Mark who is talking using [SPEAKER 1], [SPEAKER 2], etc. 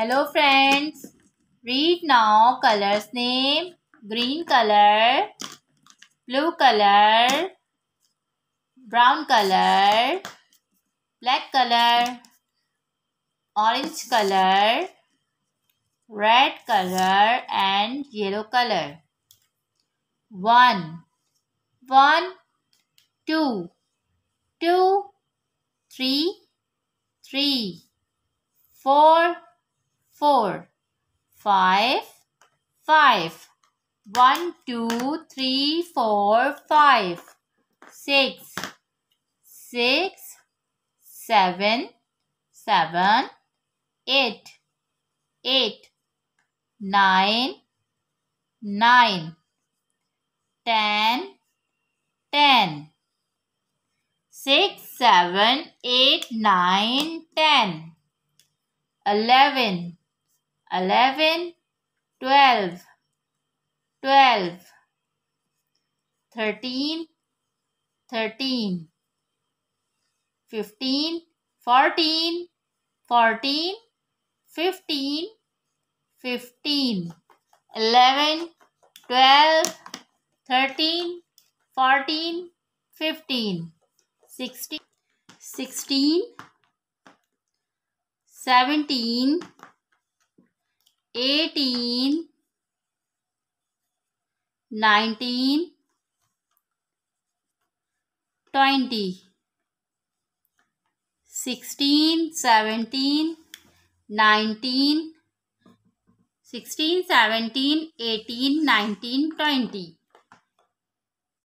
[SPEAKER 1] Hello friends. Read now colors name. Green color, blue color, brown color, black color, orange color, red color and yellow color. One, one, two, two, three, three, four, four, five, five, one, two, three, four, five, six, six, seven, seven, eight, eight, nine, nine, ten, ten, six, seven, eight, nine, ten, eleven eleven, twelve, twelve, thirteen, thirteen, fifteen, fourteen, fourteen, fifteen, fifteen, eleven, twelve, thirteen, fourteen, fifteen, sixteen, sixteen, seventeen eighteen, nineteen, twenty, sixteen, seventeen, nineteen, sixteen, seventeen, eighteen, nineteen, twenty.